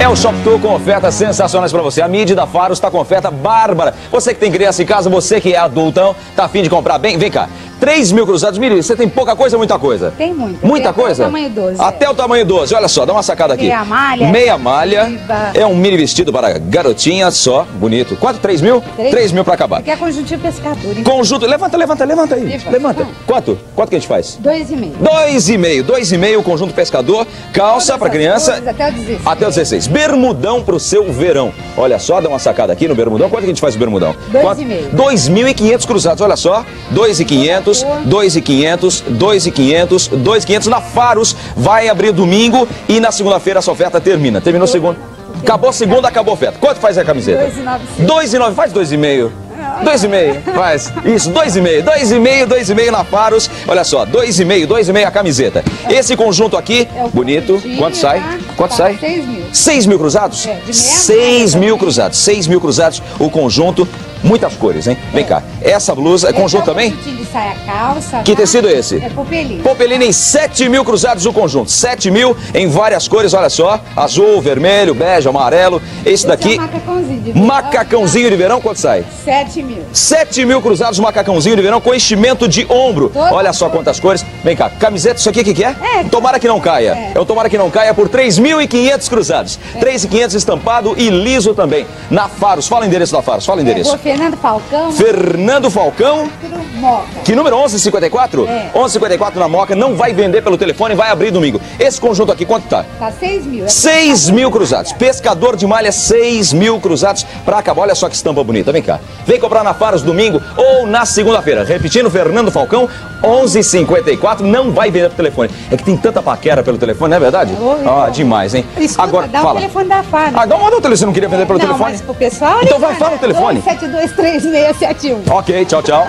É o Shop Tour com ofertas sensacionais para você. A mídia da Faro está com oferta bárbara. Você que tem criança em casa, você que é adultão, tá afim de comprar bem, vem cá. 3 mil cruzados. Miri, você tem pouca coisa ou muita coisa? Tem muito. Muita Tem coisa? Até o tamanho 12. Até o tamanho 12. Olha só, dá uma sacada aqui. Meia malha. Meia malha. É um mini vestido para garotinha só. Bonito. Quanto? 3 mil? Três. 3 mil para acabar. Porque é conjuntivo pescador. hein? Conjunto. Levanta, levanta, levanta aí. Viva. Levanta. Não. Quanto? Quanto que a gente faz? Dois e meio. Dois e meio, dois e meio, conjunto pescador, calça para criança. cores, até o 16. Até o 16. Bermudão pro seu verão. Olha só, dá uma sacada aqui no bermudão. Quanto que a gente faz o bermudão? Dois Quanto? e meio. 2.500 cruzados, olha só. 2.500, 2.500, 2.500, 2.500 na Faros. Vai abrir domingo e na segunda-feira essa oferta termina. Terminou segunda. Acabou segunda, acabou a oferta. Quanto faz a camiseta? Dois e novecentos. 2,9, faz 2,5. 2,5, faz. Isso, 2,5, 2,5, 2,5 na Faros. Olha só, 2,5, 2,5 a camiseta. Esse conjunto aqui, É bonito. Quanto sai? tá? Quanto Tá, sai? seis mil. 6 mil cruzados? É, de meia 6 malha mil também. cruzados, 6 mil cruzados o conjunto. Muitas cores, hein? Vem cá. Essa blusa é Esse conjunto o também? de saia calça. Que tá? tecido é esse? É popelinho. Popelina em 7 mil cruzados o conjunto. 7 mil em várias cores, olha só. Azul, vermelho, bege, amarelo. Esse Esse daqui, É o macacãozinho de verão. macacãozinho de verão, quanto sai? Sete mil. 7 mil cruzados, macacãozinho de verão com enchimento de ombro. Todas Olha só quantas cores. Vem cá, camiseta, isso aqui o que, que é? É. Tomara que não caia. É. É o Tomara que não caia por 3.500 cruzados. 3.500 estampado e liso também. Na Faros, fala o endereço da Faros, fala o É, endereço. Rua Fernando Falcão. Fernando Falcão, Moca. que número 1154? É. 1154 na Moca, não vai vender pelo telefone, vai abrir domingo. Esse conjunto aqui, quanto tá? Tá seis mil. É 6 mil cruzados. Pescador de malha, 6 mil cruzados pra acabar. Olha só que estampa bonita. Vem cá. Vem comprar na Faros domingo ou na segunda-feira. Repetindo, Fernando Falcão, 11h54. Não vai vender pelo telefone. É que tem tanta paquera pelo telefone, não é verdade? Oi, Ah, oi. demais, hein? Escuta, Agora, dá fala. o telefone da Faro. Ah, dá uma outra telefone. Você não queria vender pelo não, telefone? mas pro pessoal... Então liga, vai, fala o né? telefone. 2723671. Ok, tchau, tchau.